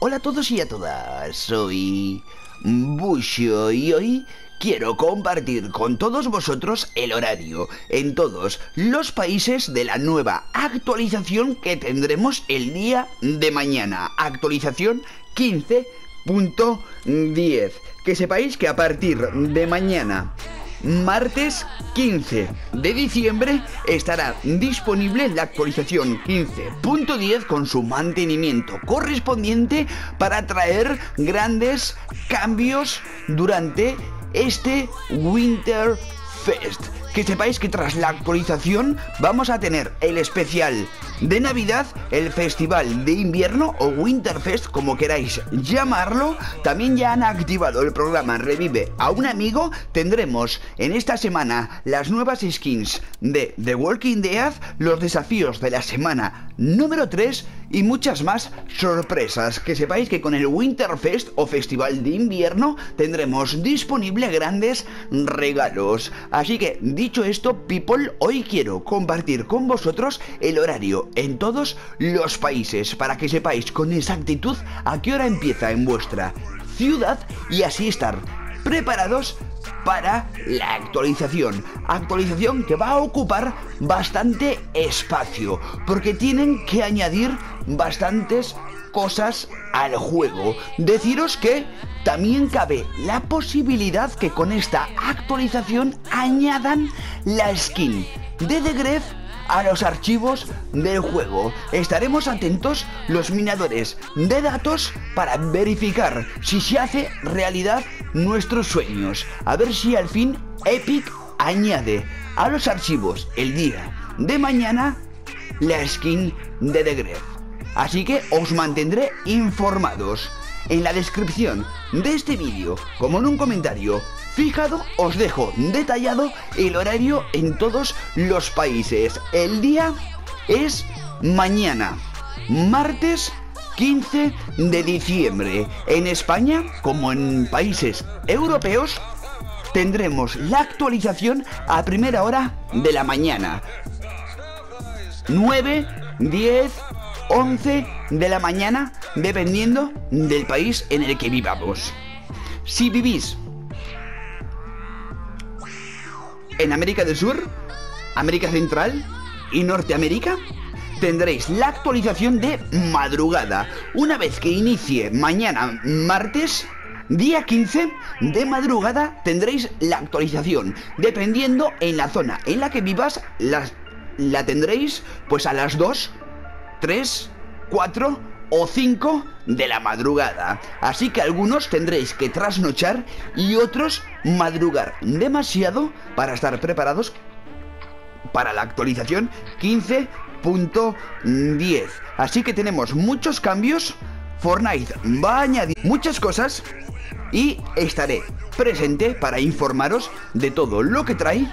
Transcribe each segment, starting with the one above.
Hola a todos y a todas, soy Busho y hoy quiero compartir con todos vosotros el horario en todos los países de la nueva actualización que tendremos el día de mañana. Actualización 15.10. Que sepáis que a partir de mañana martes 15 de diciembre estará disponible la actualización 15.10 con su mantenimiento correspondiente para traer grandes cambios durante este Winter Fest. Que sepáis que tras la actualización vamos a tener el especial de Navidad, el Festival de Invierno o Winterfest, como queráis llamarlo. También ya han activado el programa Revive a un amigo. Tendremos en esta semana las nuevas skins de The Walking Dead, los desafíos de la semana número 3 y muchas más sorpresas. Que sepáis que con el Winterfest o Festival de Invierno tendremos disponible grandes regalos. Así que, dicho esto, people, hoy quiero compartir con vosotros el horario en todos los países para que sepáis con exactitud a qué hora empieza en vuestra ciudad y así estar preparados para la actualización. Actualización que va a ocupar bastante espacio porque tienen que añadir bastantes cosas al juego. Deciros que también cabe la posibilidad que con esta actualización añadan la skin de The Gref a los archivos del juego. Estaremos atentos los minadores de datos para verificar si se hace realidad nuestros sueños. A ver si al fin Epic añade a los archivos el día de mañana la skin de The Gref. Así que os mantendré informados. En la descripción de este vídeo, como en un comentario fijado, os dejo detallado el horario en todos los países. El día es mañana, martes 15 de diciembre. En España, como en países europeos, tendremos la actualización a primera hora de la mañana. 9, 10, 11 de la mañana, dependiendo del país en el que vivamos. Si vivís en América del Sur, América Central y Norteamérica, tendréis la actualización de madrugada. Una vez que inicie mañana martes, día 15 de madrugada, tendréis la actualización. Dependiendo en la zona en la que vivas, la, la tendréis pues a las 2 3, 4 o 5 de la madrugada. Así que algunos tendréis que trasnochar y otros madrugar demasiado para estar preparados para la actualización 15.10. Así que tenemos muchos cambios. Fortnite va a añadir muchas cosas y estaré presente para informaros de todo lo que trae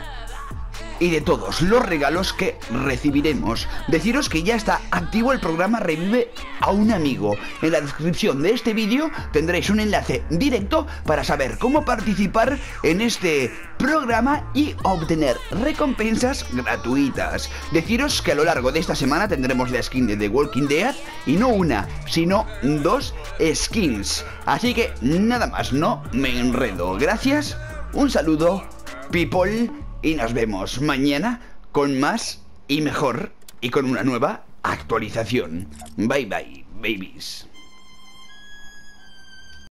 y de todos los regalos que recibiremos. Deciros que ya está activo el programa Revive a un amigo. En la descripción de este vídeo tendréis un enlace directo para saber cómo participar en este programa y obtener recompensas gratuitas. Deciros que a lo largo de esta semana tendremos la skin de The Walking Dead y no una, sino dos skins. Así que nada más, no me enredo. Gracias, un saludo, people y nos vemos mañana con más y mejor y con una nueva actualización. Bye bye, babies.